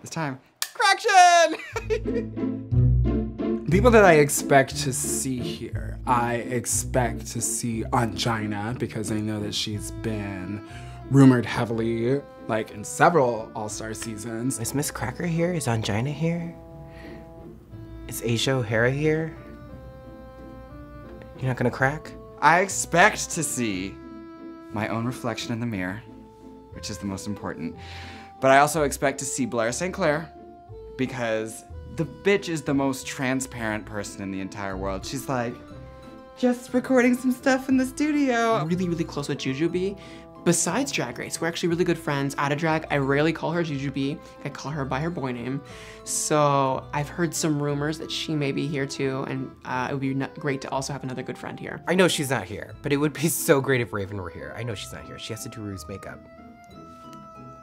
This time, correction! People that I expect to see here, I expect to see Ongina because I know that she's been rumored heavily, like in several All Star seasons. Is Miz Cracker here? Is Ongina here? Is Asia O'Hara here? You're not gonna crack? I expect to see my own reflection in the mirror, which is the most important. But I also expect to see Blair St. Clair because the bitch is the most transparent person in the entire world. She's like, just recording some stuff in the studio. really, really close with Jujubee. Besides Drag Race, we're actually really good friends. Out of drag, I rarely call her Jujubee. I call her by her boy name. So I've heard some rumors that she may be here too, and uh, it would be n- great to also have another good friend here. I know she's not here, but it would be so great if Raven were here. I know she's not here. She has to do Ru's makeup.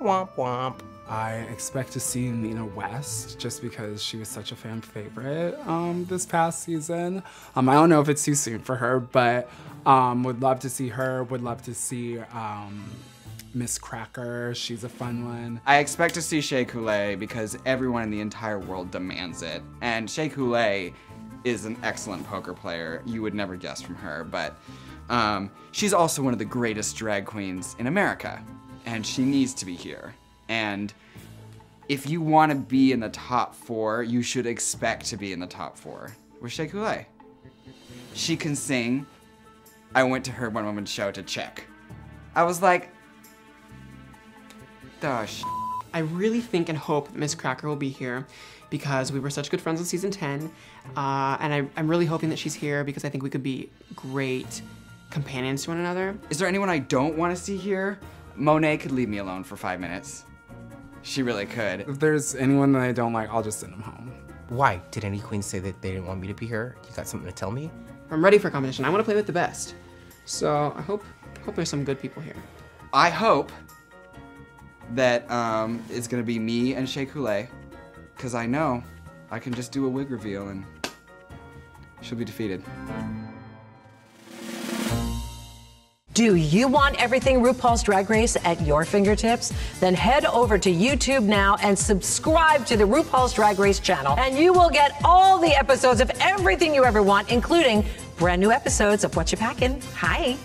Womp womp. I expect to see Nina West just because she was such a fan favorite um, this past season. Um, I don't know if it's too soon for her, but um, would love to see her. Would love to see um, Miz Cracker. She's a fun one. I expect to see Shea Coulee because everyone in the entire world demands it. And Shea Coulee is an excellent poker player. You would never guess from her, but um, she's also one of the greatest drag queens in America. And she needs to be here. And if you want to be in the top four, you should expect to be in the top four with Shea Coulee. She can sing. I went to her one woman show to check. I was like, the sh- I really think and hope Miz Cracker will be here because we were such good friends in season 10. Uh, and I, I'm really hoping that she's here because I think we could be great companions to one another. Is there anyone I don't want to see here? Monet could leave me alone for five minutes. She really could. If there's anyone that I don't like, I'll just send them home. Why? Did any queen say that they didn't want me to be here? You got something to tell me? I'm ready for competition. I want to play with the best. So I hope hope there's some good people here. I hope that um, it's gonna be me and Shea Coulee, because I know I can just do a wig reveal and she'll be defeated. Do you want everything RuPaul's Drag Race at your fingertips? Then head over to YouTube now and subscribe to the RuPaul's Drag Race channel, and you will get all the episodes of everything you ever want, including brand new episodes of What You Packin'. Hi.